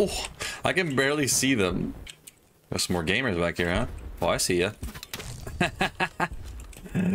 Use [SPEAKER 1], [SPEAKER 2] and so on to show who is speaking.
[SPEAKER 1] Oh, I can barely see them. There's some more gamers back here, huh? Oh, I see ya.